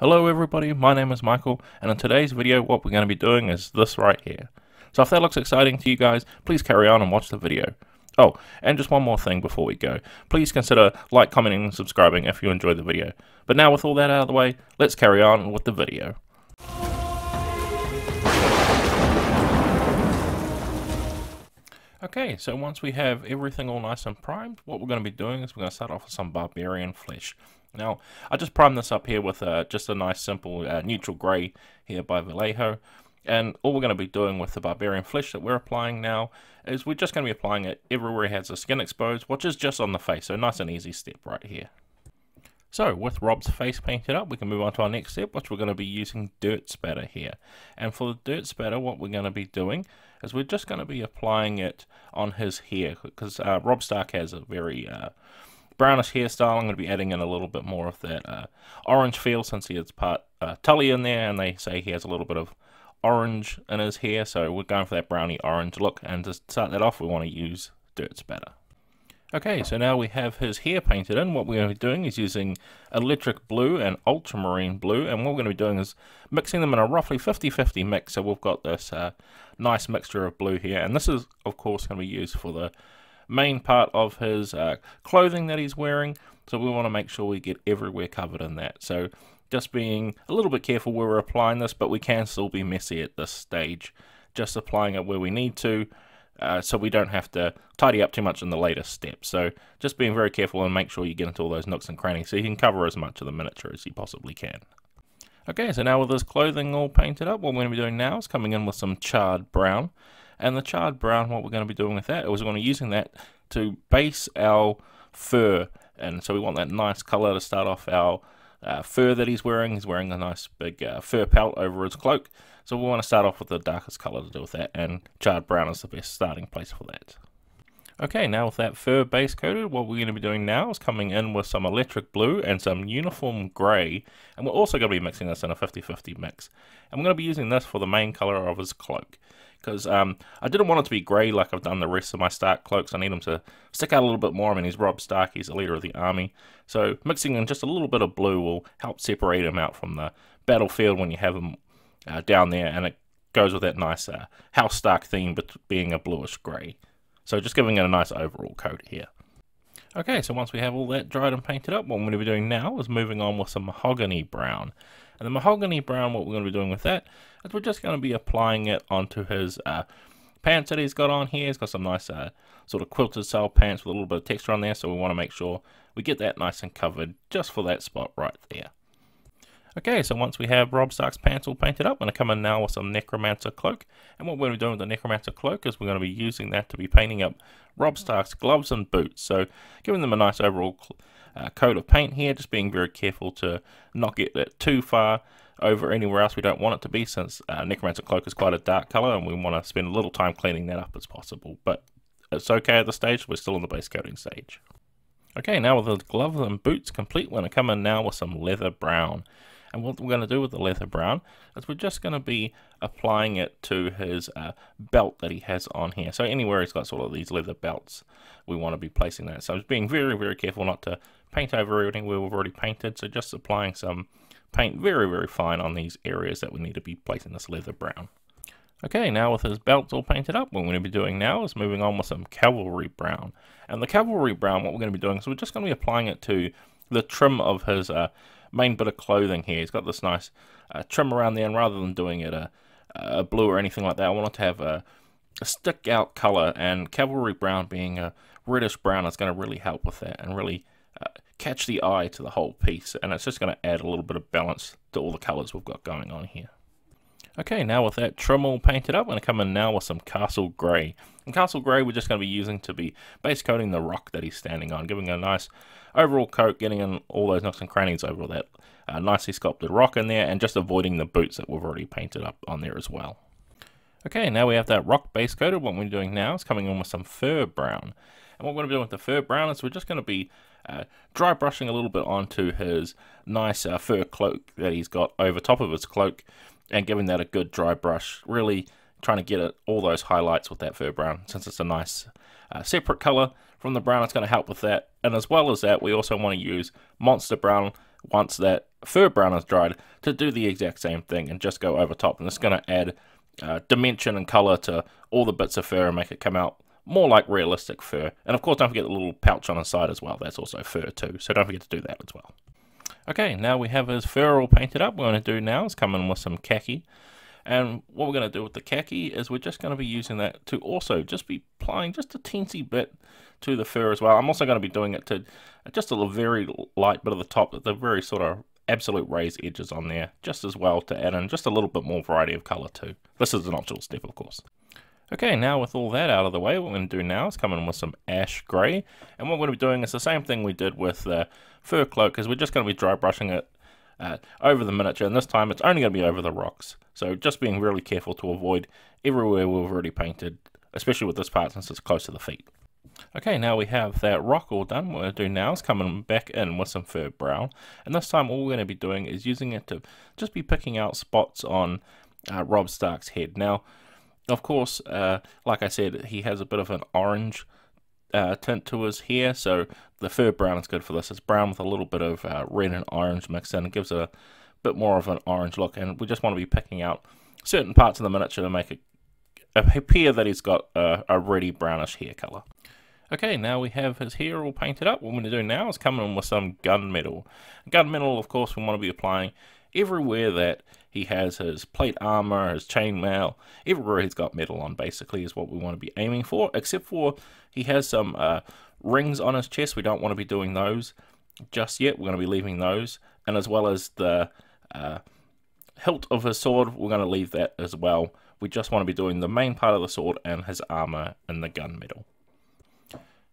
Hello everybody, my name is Michael, and in today's video what we're going to be doing is this right here. So if that looks exciting to you guys, please carry on and watch the video. Oh, and just one more thing before we go. Please consider like, commenting, and subscribing if you enjoyed the video. But now with all that out of the way, let's carry on with the video. Okay, so once we have everything all nice and primed, what we're going to be doing is we're going to start off with some Barbarian Flesh. Now, I just primed this up here with uh, just a nice simple uh, neutral grey here by Vallejo. And all we're going to be doing with the Barbarian Flesh that we're applying now is we're just going to be applying it everywhere it has the skin exposed, which is just on the face. So nice and easy step right here. So with Rob's face painted up, we can move on to our next step, which we're going to be using dirt spatter here. And for the dirt spatter, what we're going to be doing is we're just going to be applying it on his hair, because uh, Robb Stark has a very uh, brownish hairstyle. I'm going to be adding in a little bit more of that uh, orange feel since he has part uh, Tully in there, and they say he has a little bit of orange in his hair, so we're going for that brownie orange look. And to start that off, we want to use dirt spatter. Okay, so now we have his hair painted in. What we're going to be doing is using electric blue and ultramarine blue, and what we're going to be doing is mixing them in a roughly 50-50 mix. So we've got this uh, nice mixture of blue here, and this is, of course, going to be used for the main part of his uh, clothing that he's wearing. So we want to make sure we get everywhere covered in that. So just being a little bit careful where we're applying this, but we can still be messy at this stage. Just applying it where we need to, uh, so we don't have to tidy up too much in the later steps. So just being very careful and make sure you get into all those nooks and crannies so you can cover as much of the miniature as you possibly can. Okay, so now with this clothing all painted up, what we're going to be doing now is coming in with some charred brown. And the charred brown, what we're going to be doing with that is we're going to be using that to base our fur. And so we want that nice color to start off our uh, fur that he's wearing. He's wearing a nice big uh, fur pelt over his cloak. So we want to start off with the darkest color to do with that. And charred brown is the best starting place for that. Okay, now with that fur base coated, what we're going to be doing now is coming in with some electric blue and some uniform grey, and we're also going to be mixing this in a 50-50 mix. And we're going to be using this for the main colour of his cloak, because um, I didn't want it to be grey like I've done the rest of my Stark cloaks. I need him to stick out a little bit more. I mean, he's Rob Stark, he's the leader of the army, so mixing in just a little bit of blue will help separate him out from the battlefield when you have him uh, down there, and it goes with that nice uh, House Stark theme, but being a bluish grey. So just giving it a nice overall coat here. Okay, so once we have all that dried and painted up, what I'm going to be doing now is moving on with some mahogany brown. And the mahogany brown, what we're going to be doing with that is we're just going to be applying it onto his uh, pants that he's got on here. He's got some nice uh, sort of quilted style pants with a little bit of texture on there, so we want to make sure we get that nice and covered just for that spot right there. Okay, so once we have Rob Stark's pants all painted up, I'm going to come in now with some Necromancer Cloak. And what we're going to be doing with the Necromancer Cloak is we're going to be using that to be painting up Rob Stark's gloves and boots. So giving them a nice overall uh, coat of paint here, just being very careful to not get it too far over anywhere else we don't want it to be since uh, Necromancer Cloak is quite a dark colour and we want to spend a little time cleaning that up as possible. But it's okay at this stage, we're still in the base coating stage. Okay, now with the gloves and boots complete, we're going to come in now with some leather brown. And what we're going to do with the leather brown is we're just going to be applying it to his uh, belt that he has on here. So anywhere he's got sort of these leather belts, we want to be placing that. So I'm just being very, very careful not to paint over everything we've already painted. So just applying some paint very, very fine on these areas that we need to be placing this leather brown. Okay, now with his belts all painted up, what we're going to be doing now is moving on with some cavalry brown. And the cavalry brown, what we're going to be doing is we're just going to be applying it to the trim of his uh, main bit of clothing here. He's got this nice uh, trim around there, and rather than doing it a, a blue or anything like that, I wanted to have a, a stick out color, and Cavalry Brown being a reddish brown is going to really help with that and really uh, catch the eye to the whole piece, and it's just going to add a little bit of balance to all the colors we've got going on here. Okay, now with that trim all painted up, I'm going to come in now with some Castle Grey. And Castle Grey we're just going to be using to be base coating the rock that he's standing on, giving a nice overall coat, getting in all those nooks and crannies over all that uh, nicely sculpted rock in there, and just avoiding the boots that we've already painted up on there as well. Okay, now we have that rock base coated. What we're doing now is coming in with some fur brown. And what we're going to do with the fur brown is we're just going to be uh, dry brushing a little bit onto his nice uh, fur cloak that he's got over top of his cloak and giving that a good dry brush. Really trying to get all those highlights with that fur brown since it's a nice uh, separate color from the brown. It's going to help with that. And as well as that, we also want to use Monster Brown once that fur brown is dried to do the exact same thing and just go over top. And it's going to add uh, dimension and color to all the bits of fur and make it come out more like realistic fur. And of course, don't forget the little pouch on the side as well. That's also fur too. So don't forget to do that as well. Okay, now we have his fur all painted up. What we're going to do now is come in with some khaki. And what we're going to do with the khaki is we're just going to be using that to also just be applying just a teensy bit to the fur as well. I'm also going to be doing it to just a very light bit of the top, the very sort of absolute raised edges on there, just as well to add in just a little bit more variety of color too. This is an optional step, of course. Okay, now with all that out of the way, what we're going to do now is come in with some ash grey. And what we're going to be doing is the same thing we did with the fur cloak, because we're just going to be dry brushing it uh, over the miniature, and this time it's only going to be over the rocks. So just being really careful to avoid everywhere we've already painted, especially with this part since it's close to the feet. Okay, now we have that rock all done. What we're going to do now is coming back in with some fur brown. And this time all we're going to be doing is using it to just be picking out spots on uh, Robb Stark's head. Now, of course, uh, like I said, he has a bit of an orange uh, tint to his hair, so the fur brown is good for this. It's brown with a little bit of uh, red and orange mixed in. It gives a bit more of an orange look, and we just want to be picking out certain parts of the miniature to make it appear that he's got a, a reddy brownish hair colour. Okay, now we have his hair all painted up. What we're going to do now is come in with some gunmetal. Gunmetal, of course, we want to be applying everywhere that he has his plate armor, his chainmail, everywhere he's got metal on, basically, is what we want to be aiming for, except for he has some uh, rings on his chest. We don't want to be doing those just yet. We're going to be leaving those, and as well as the uh, hilt of his sword, we're going to leave that as well. We just want to be doing the main part of the sword and his armor and the gunmetal.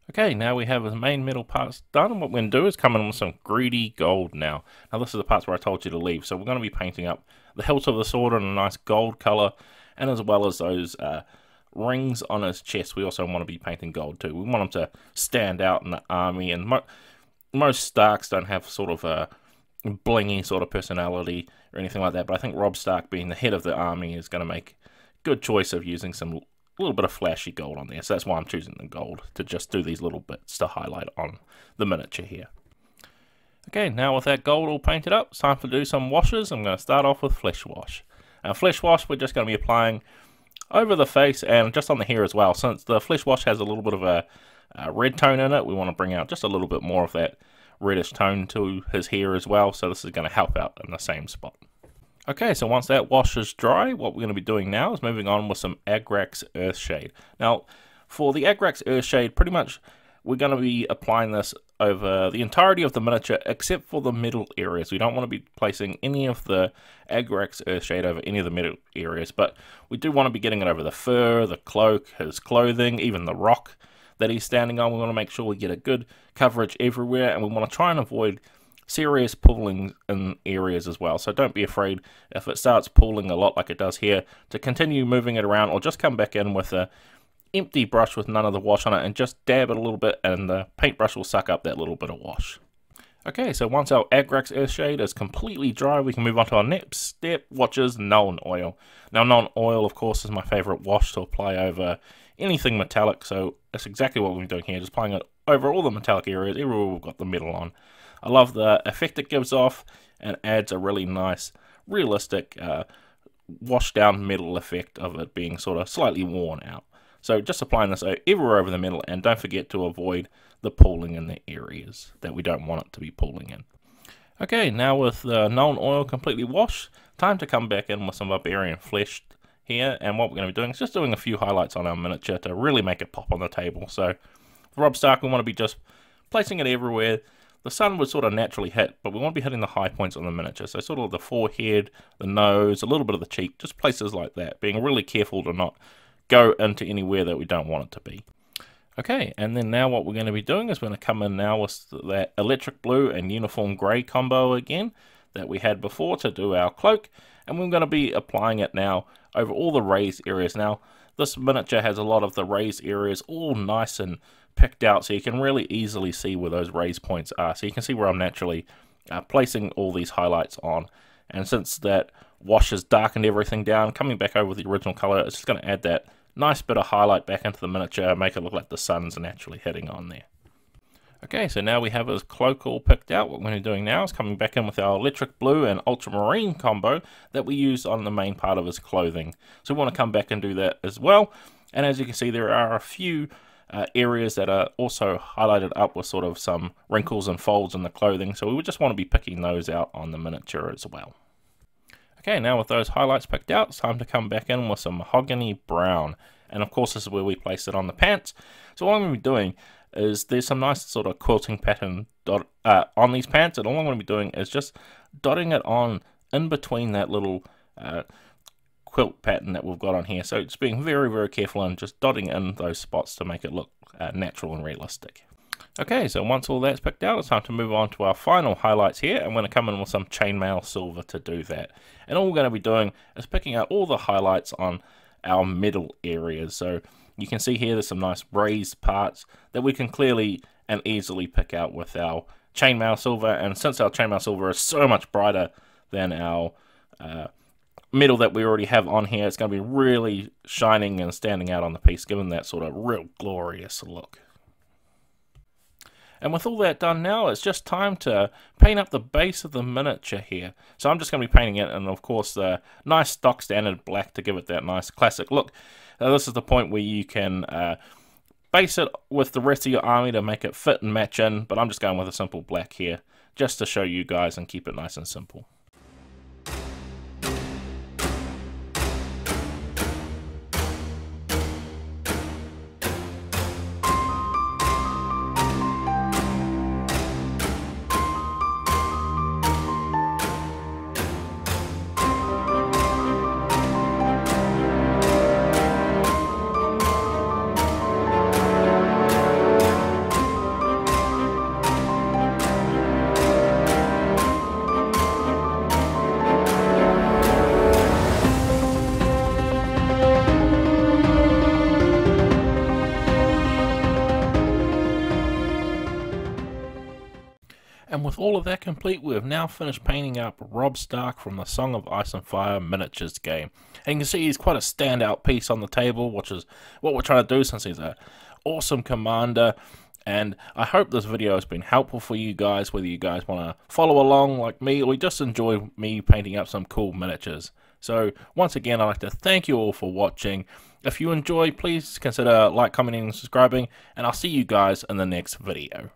Okay, now we have the main metal parts done. And what we're going to do is come in with some greedy gold now. Now this is the parts where I told you to leave. So we're going to be painting up the hilt of the sword in a nice gold color. And as well as those uh, rings on his chest, we also want to be painting gold too. We want him to stand out in the army. And mo most Starks don't have sort of a blingy sort of personality or anything like that. But I think Robb Stark being the head of the army is going to make good choice of using some a little bit of flashy gold on there. So that's why I'm choosing the gold, to just do these little bits to highlight on the miniature here. Okay, now with that gold all painted up, it's time to do some washes. I'm going to start off with flesh wash. Now flesh wash, we're just going to be applying over the face and just on the hair as well. Since the flesh wash has a little bit of a, a red tone in it, we want to bring out just a little bit more of that reddish tone to his hair as well. So this is going to help out in the same spot. Okay, so once that wash is dry, what we're going to be doing now is moving on with some Agrax Earthshade. Now, for the Agrax Earthshade, pretty much we're going to be applying this over the entirety of the miniature except for the middle areas. We don't want to be placing any of the Agrax Earthshade over any of the middle areas, but we do want to be getting it over the fur, the cloak, his clothing, even the rock that he's standing on. We want to make sure we get a good coverage everywhere, and we want to try and avoid serious pooling in areas as well. So don't be afraid if it starts pooling a lot like it does here to continue moving it around or just come back in with a empty brush with none of the wash on it and just dab it a little bit and the paintbrush will suck up that little bit of wash. Okay, so once our Agrax Earthshade is completely dry, we can move on to our next step, which is Nuln Oil. Now, Nuln Oil, of course, is my favorite wash to apply over anything metallic, so that's exactly what we're doing here, just applying it over all the metallic areas, everywhere we've got the metal on. I love the effect it gives off and adds a really nice, realistic, uh, washed down metal effect of it being sort of slightly worn out. So just applying this everywhere over the metal and don't forget to avoid the pooling in the areas that we don't want it to be pooling in. Okay, now with the Nuln Oil completely washed, time to come back in with some Barbarian Flesh here. And what we're going to be doing is just doing a few highlights on our miniature to really make it pop on the table. So for Robb Stark, we want to be just placing it everywhere the sun would sort of naturally hit, but we want to be hitting the high points on the miniature. So sort of the forehead, the nose, a little bit of the cheek, just places like that. Being really careful to not go into anywhere that we don't want it to be. Okay, and then now what we're going to be doing is we're going to come in now with that electric blue and uniform grey combo again that we had before to do our cloak. And we're going to be applying it now over all the raised areas. Now, this miniature has a lot of the raised areas all nice and picked out so you can really easily see where those raise points are. So you can see where I'm naturally uh, placing all these highlights on. And since that wash has darkened everything down, coming back over the original color, it's just going to add that nice bit of highlight back into the miniature, make it look like the sun's naturally hitting on there. Okay, so now we have his cloak all picked out. What we're going to be doing now is coming back in with our electric blue and ultramarine combo that we used on the main part of his clothing. So we want to come back and do that as well. And as you can see, there are a few uh, areas that are also highlighted up with sort of some wrinkles and folds in the clothing. So we would just want to be picking those out on the miniature as well. Okay, now with those highlights picked out, it's time to come back in with some mahogany brown. And of course, this is where we place it on the pants. So what I'm going to be doing is there's some nice sort of quilting pattern dot, uh, on these pants and all I'm going to be doing is just dotting it on in between that little uh, quilt pattern that we've got on here so just being very very careful and just dotting in those spots to make it look uh, natural and realistic. Okay, so once all that's picked out, it's time to move on to our final highlights here. I'm going to come in with some chainmail silver to do that. And all we're going to be doing is picking out all the highlights on our middle areas. So you can see here there's some nice raised parts that we can clearly and easily pick out with our chainmail silver. And since our chainmail silver is so much brighter than our uh, metal that we already have on here, it's going to be really shining and standing out on the piece, giving that sort of real glorious look. And with all that done now, it's just time to paint up the base of the miniature here. So I'm just going to be painting it, and of course the nice stock standard black to give it that nice classic look. Now this is the point where you can uh, base it with the rest of your army to make it fit and match in, but I'm just going with a simple black here, just to show you guys and keep it nice and simple. With all of that complete, we have now finished painting up Robb Stark from the Song of Ice and Fire miniatures game. And you can see he's quite a standout piece on the table, which is what we're trying to do since he's an awesome commander. And I hope this video has been helpful for you guys, whether you guys want to follow along like me or just enjoy me painting up some cool miniatures. So once again, I'd like to thank you all for watching. If you enjoy, please consider like, commenting, and subscribing, and I'll see you guys in the next video.